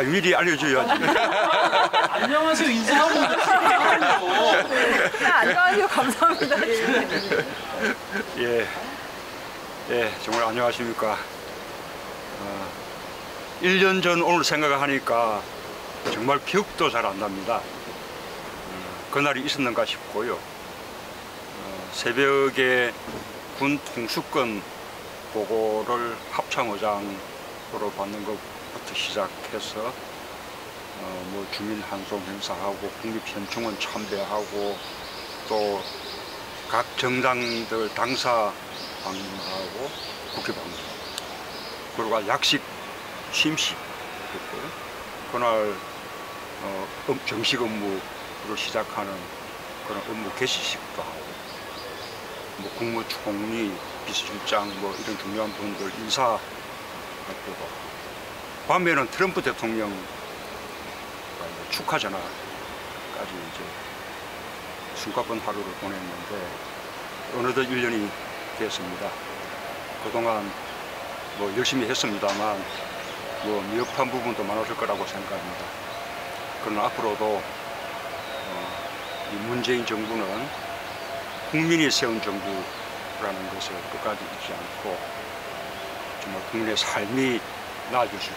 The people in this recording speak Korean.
아, 미리 알려줘야지. 안녕하세요 인사하고 있어요. 네, 안녕하세요. 감사합니다. 예, 예, 정말 안녕하십니까. 어, 1년 전 오늘 생각하니까 정말 기억도 잘 안 납니다. 어, 그날이 있었는가 싶고요. 어, 새벽에 군 통수권 보고를 합참의장으로 받는 것 부터 시작해서 어, 뭐 주민 환송 행사하고 국립현충원 참배하고 또 각 정당들 당사 방문하고 국회 방문 그리고 약식 취임식 했고요. 그날 어, 음- 정식 업무를 시작하는 그런 업무 개시식도 하고 뭐 국무총리, 비서실장 뭐 이런 중요한 분들 인사 발표도 밤에는 트럼프 대통령 축하 전화까지 이제 숨가쁜 하루를 보냈는데 어느덧 1년이 됐습니다. 그동안 뭐 열심히 했습니다만 뭐 미흡한 부분도 많았을 거라고 생각합니다. 그러나 앞으로도 어, 이 문재인 정부는 국민이 세운 정부라는 것을 끝까지 잊지 않고 정말 국민의 삶이 나아질 수